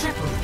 Triple